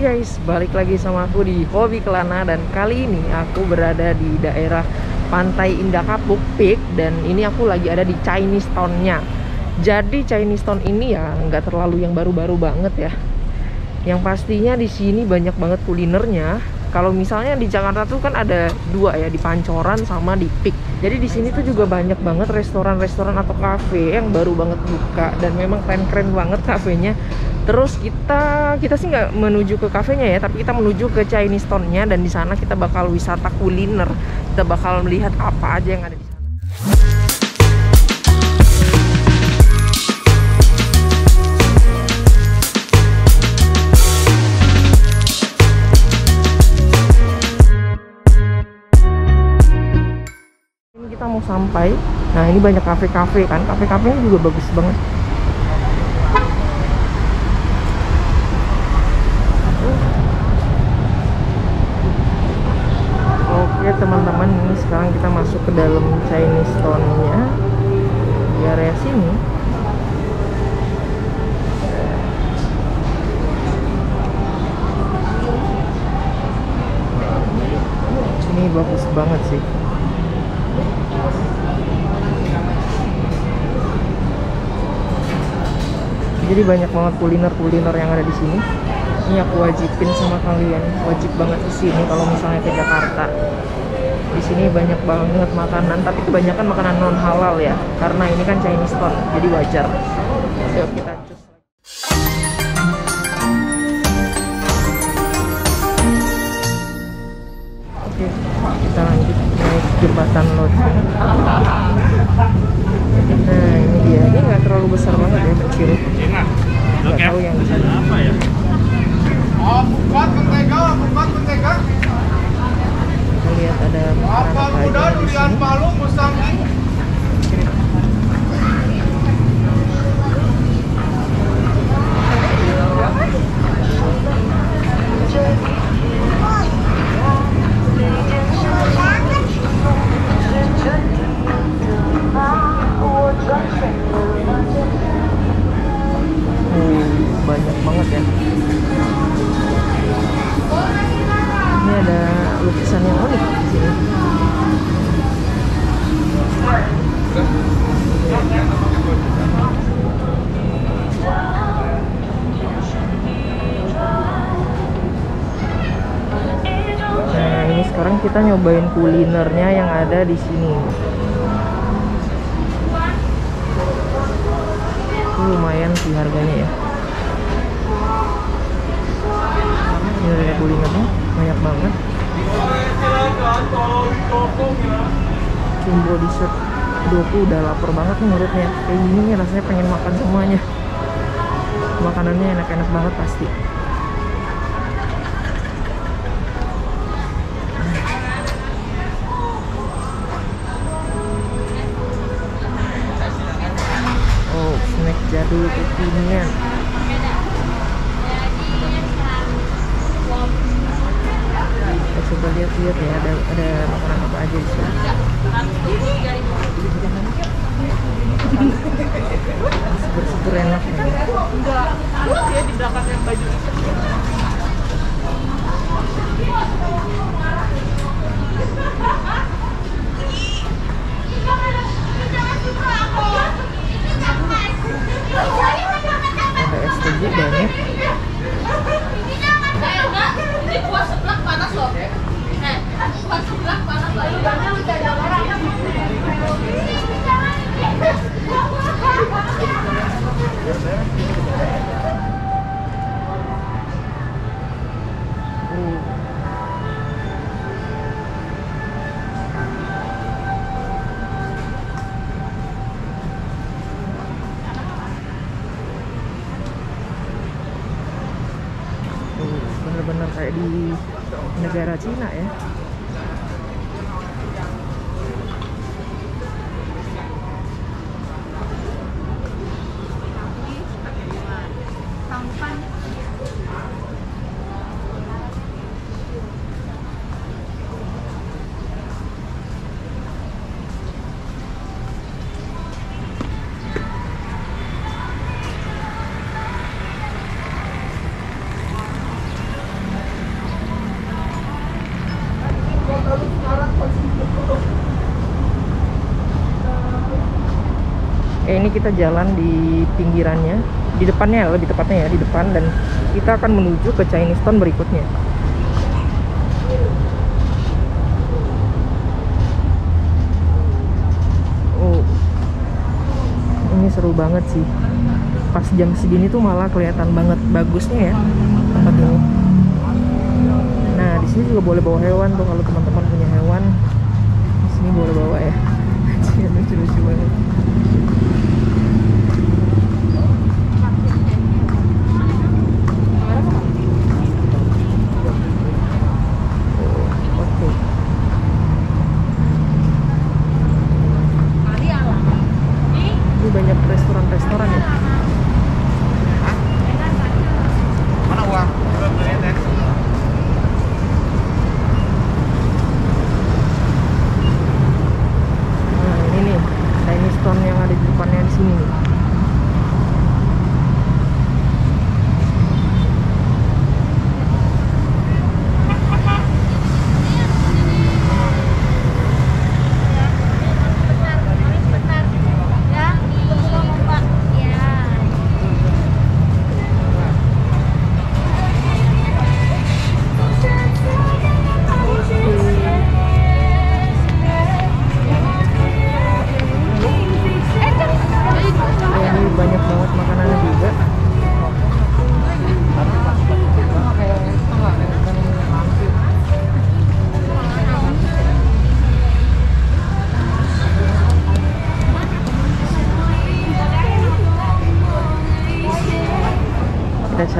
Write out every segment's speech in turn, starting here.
Guys, balik lagi sama aku di Hobi Kelana dan kali ini aku berada di daerah Pantai Indah Kapuk Peak dan ini aku lagi ada di Chinese Town-nya. Jadi Chinese Town ini ya nggak terlalu yang baru-baru banget ya. Yang pastinya di sini banyak banget kulinernya. Kalau misalnya di Jakarta tuh kan ada dua ya di Pancoran sama di Peak. Jadi di sini tuh juga banyak banget restoran-restoran atau kafe yang baru banget buka dan memang keren-keren banget kafenya. Terus kita kita sih nggak menuju ke kafenya ya, tapi kita menuju ke Chinese Town-nya dan di sana kita bakal wisata kuliner. Kita bakal melihat apa aja yang ada sampai. Nah, ini banyak kafe-kafe kan. Kafe-kafenya juga bagus banget. Oke teman-teman ini sekarang kita masuk ke dalam Chinese Town-nya di area sini. Ini bagus banget sih. Jadi banyak banget kuliner-kuliner yang ada di sini. Ini aku wajibin sama kalian, wajib banget ke sini kalau misalnya ke Jakarta. Di sini banyak banget makanan, tapi kebanyakan makanan non halal ya, karena ini kan Chinese Town, jadi wajar. Yuk kita. Oke, kita lanjut naik jembatan lonceng. Nah ini dia, ini nggak terlalu besar banget ya, kecil. Nggak tahu yang di sana. apa ya? Oh, bukan mentega, bukan mentega. Kita lihat ada apa muda, durian palu, musangi. Kita nyobain kulinernya yang ada di sini. Lumayan sih harganya ya. Ini ada kulinernya banyak banget. Jumbo dessert Doku udah lapar banget nih mulutnya. Kayak gini rasanya pengen makan semuanya. Makanannya enak-enak banget pasti. Kekinian. Kita coba lihat-lihat ya kita jalan di pinggirannya, di depannya lebih tepatnya ya di depan dan kita akan menuju ke Chinese Town berikutnya. Oh, ini seru banget sih. Pas jam segini tuh malah kelihatan banget bagusnya ya tempat ini. Nah, di sini juga boleh bawa hewan tuh kalau teman-teman punya hewan. Di sini boleh bawa ya. Lucu-lucu banget. Oh,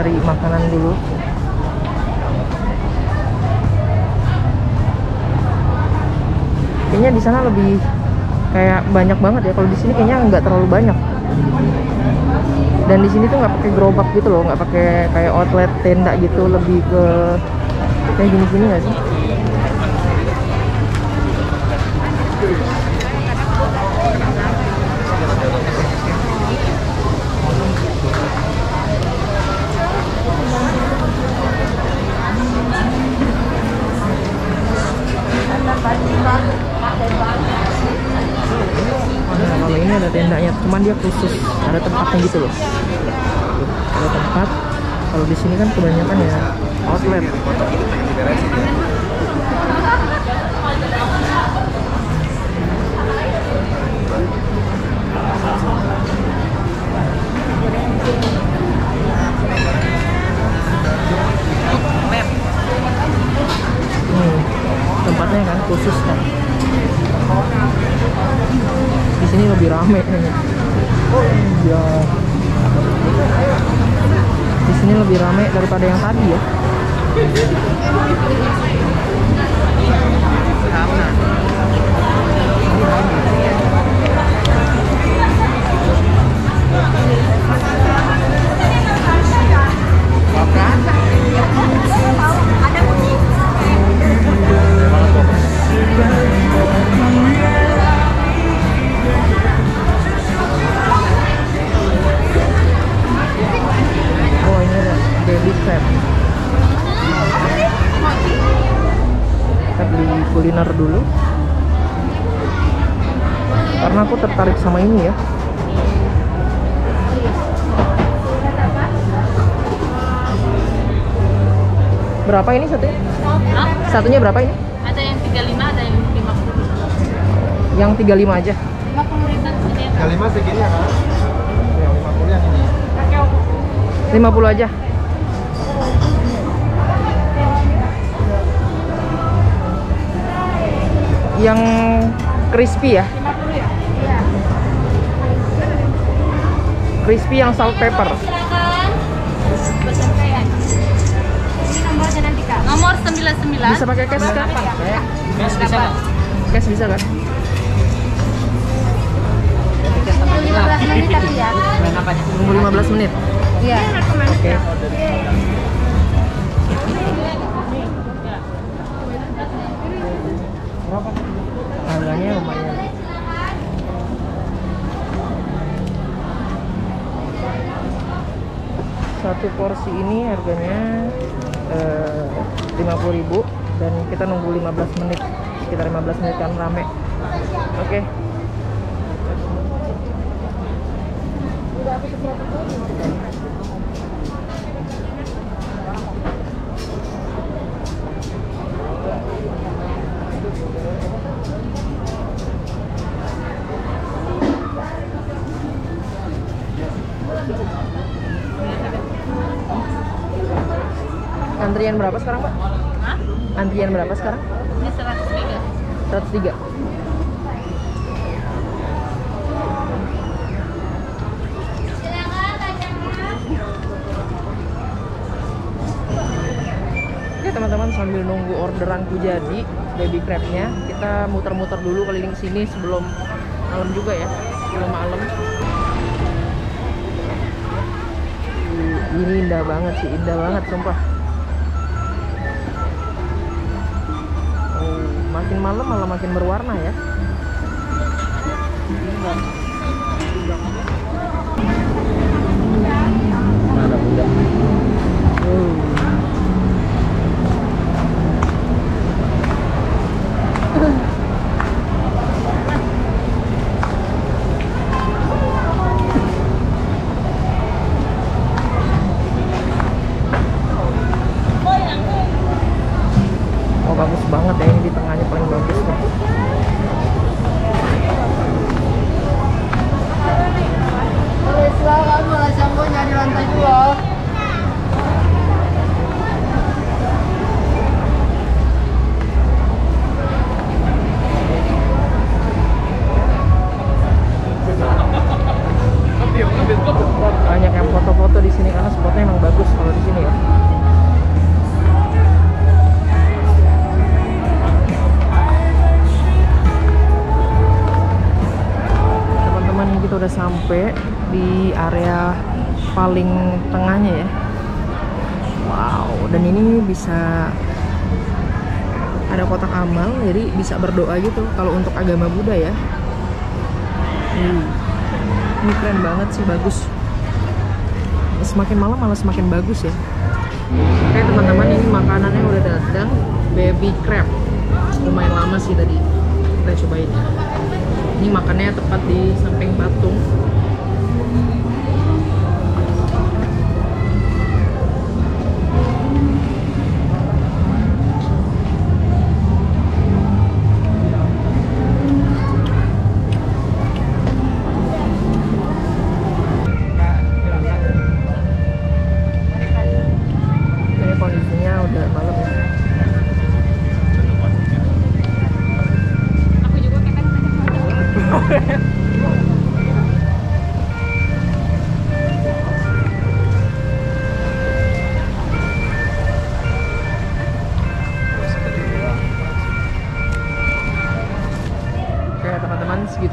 cari makanan dulu. Kayaknya di sana lebih kayak banyak banget ya. Kalau di sini kayaknya nggak terlalu banyak. Dan di sini tuh nggak pakai gerobak gitu loh, nggak pakai kayak outlet tenda gitu, lebih ke kayak gini-gini nggak sih? Nah, kalau ini ada tendanya, cuman dia khusus ada tempatnya gitu loh. Ada tempat. Kalau di sini kan kebanyakan ya outlet. Hmm, tempatnya kan khusus kan. Di sini lebih rame kayaknya. Oh iya. Di sini lebih rame daripada yang tadi ya. Oh kuliner dulu. Karena aku tertarik sama ini ya. Berapa ini satunya? Hah? Satunya berapa ini? Ada yang 35, ada yang 50. Yang 35 aja. 50 ribu sini ya. Yang lima segini ya kan? Yang lima puluh yang ini. 50 aja. Yang crispy ya? 50? Iya. Crispy yang salt pepper. Nomor 99. Bisa pakai cash kan? Cash bisa nggak? Cash bisa kan? 15 menit tapi ya. Tunggu 15 menit. Iya. Oke. Harganya lumayan. Satu porsi ini harganya eh, 50.000 dan kita nunggu 15 menit sekitar 15 menit kan rame. Oke. Antrian berapa sekarang, Mbak? Hah? Antrian berapa sekarang? Ini 103. 103. Oke teman-teman sambil nunggu orderanku jadi baby crabnya kita muter-muter dulu keliling sini sebelum malam juga ya sebelum malam ini indah banget sih indah banget sumpah malam malah makin berwarna ya paling tengahnya ya. Wow, dan ini bisa ada kotak amal, jadi bisa berdoa gitu kalau untuk agama Buddha ya. Hmm. Ini keren banget sih, bagus. Semakin malam malah semakin bagus ya. Oke teman-teman, ini makanannya udah datang, baby crab. Lumayan lama sih tadi kita cobain. Ini makannya tepat di samping patung.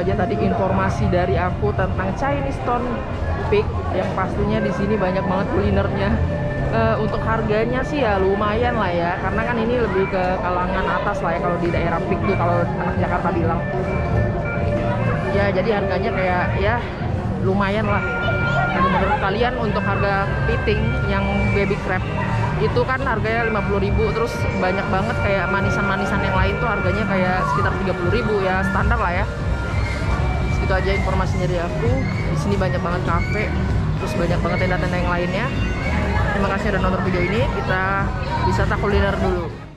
Aja tadi informasi dari aku tentang Chinese Stone Peak yang pastinya di sini banyak banget kulinernya. Eh, untuk harganya sih ya lumayan lah ya karena kan ini lebih ke kalangan atas lah ya kalau di daerah Peak tuh kalau anak Jakarta bilang. Ya jadi harganya kayak ya lumayan lah. Dan menurut kalian untuk harga kepiting yang baby crab itu kan harganya 50.000 terus banyak banget kayak manisan-manisan yang lain tuh harganya kayak sekitar 30.000 ya standar lah ya segitu aja informasinya dari aku. Di sini banyak banget kafe terus banyak banget tenda-tenda yang lainnya. Terima kasih udah nonton video ini. Kita wisata kuliner dulu